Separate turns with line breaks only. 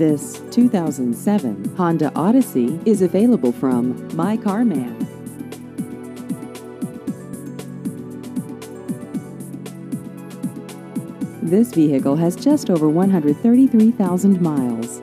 This 2007 Honda Odyssey is available from My Car Man. This vehicle has just over 133,000 miles.